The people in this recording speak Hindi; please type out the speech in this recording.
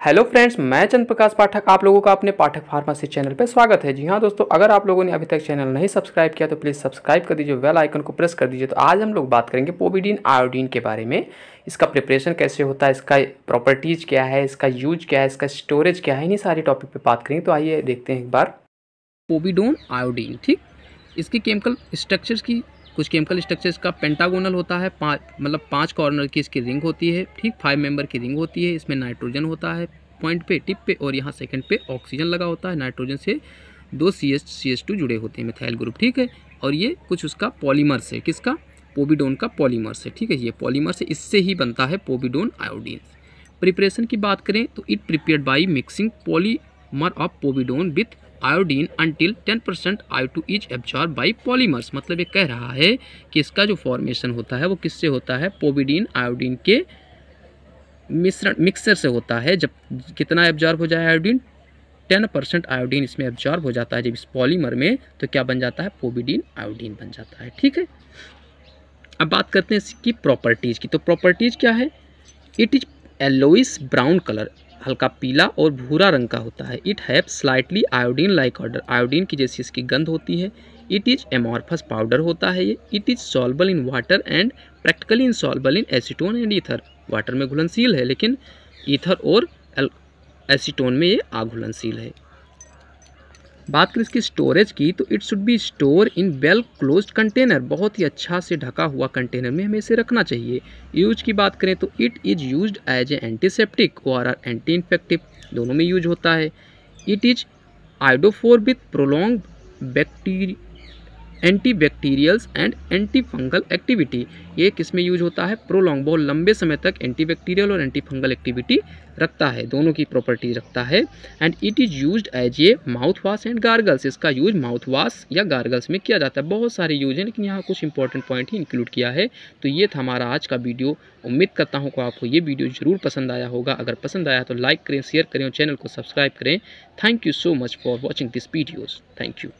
हेलो फ्रेंड्स मैं चंद प्रकाश पाठक, आप लोगों का अपने पाठक फार्मेसी चैनल पर स्वागत है। जी हाँ दोस्तों, अगर आप लोगों ने अभी तक चैनल नहीं सब्सक्राइब किया तो प्लीज़ सब्सक्राइब कर दीजिए वेल आइकन को प्रेस कर दीजिए। तो आज हम लोग बात करेंगे पोविडीन आयोडीन के बारे में। इसका प्रिपरेशन कैसे होता है, इसका प्रॉपर्टीज़ क्या है, इसका यूज़ क्या है, इसका स्टोरेज क्या है, इन्हीं सारे टॉपिक पर बात करेंगे। तो आइए देखते हैं एक बार। पोविडोन आयोडीन ठीक? इसकी केमिकल स्ट्रक्चर्स की कुछ केमिकल स्ट्रक्चर्स का पेंटागोनल होता है पाँच मतलब पाँच कॉर्नर की इसकी रिंग होती है, ठीक फाइव मेंबर की रिंग होती है, इसमें नाइट्रोजन होता है पॉइंट पे टिप पे और यहाँ सेकंड पे ऑक्सीजन लगा होता है नाइट्रोजन से दो C H C H two जुड़े होते हैं मिथाइल ग्रुप ठीक है? और ये कुछ उसका पॉलीमर्स है, किसका? पोविडोन का पॉलीमर्स है, ठीक है? ये पॉलीमर्स इससे ही बनता है पोविडोन आयोडीन प्रिपरेशन की बात करें तो it prepare by mixing polymer of povidone with iodine until 10 percent I two each absorb by polymers मतलब ये कह रहा है कि इसका जो फॉर्मेशन होता है वो किससे होता है? पोविडीन आयोडीन के मिश्रण मिक्सर से होता है। जब कितना एब्जॉर्ब हो जाए आयोडीन टेन परसेंट आयोडीन इसमें एब्जॉर्ब हो जाता है जब इस पॉलीमर में तो क्या बन जाता है? पोविडीन आयोडीन बन जाता है। ठीक है? अब बात करते हैं इसकी प्रॉपर्टीज़ की। तो प्रॉपर्टीज़ क्या है? It is yellowish brown colour हल्का पीला और भूरा रंग का होता है। It have slightly iodine like odour iodine की जैसी इसकी गंध होती है। इट इज़ एमॉर्फस पाउडर होता है ये। It is soluble in water and practically insoluble in acetone and ether water में घुलनशील है, लेकिन ईथर और एसीटोन में ये आघुलनशील है। बात करें इसकी स्टोरेज की तो it should be store in well close container बहुत ही अच्छा से ढका हुआ कंटेनर में हमें इसे रखना चाहिए। यूज़ की बात करें तो it is use as a antiseptic और एंटी इन्फेक्टिव दोनों में यूज़ होता है। It is iodophor with prolong bacteria anti bacterials and anti fungal activity. ये किसमें यूज़ होता है? प्रोलॉन्ग बहुत लंबे समय तक एंटी बैक्टीरियल और एंटी फंगल एक्टिविटी रखता है। दोनों की प्रॉपर्टी रखता है। And it is use as a mouthwash and gargles. इसका यूज़ माउथ वाश या गार्गल्स में किया जाता है। बहुत सारे यूज़ हैं, लेकिन यहाँ कुछ इंपॉर्टेंट पॉइंट ही इंक्लूड किया है। तो ये था हमारा आज का वीडियो। उम्मीद करता हूँ कि आपको ये वीडियो ज़रूर पसंद आया होगा। अगर पसंद आया तो लाइक करें शेयर करें और चैनल को सब्सक्राइब करें। Thank you so much for watching this videos thank you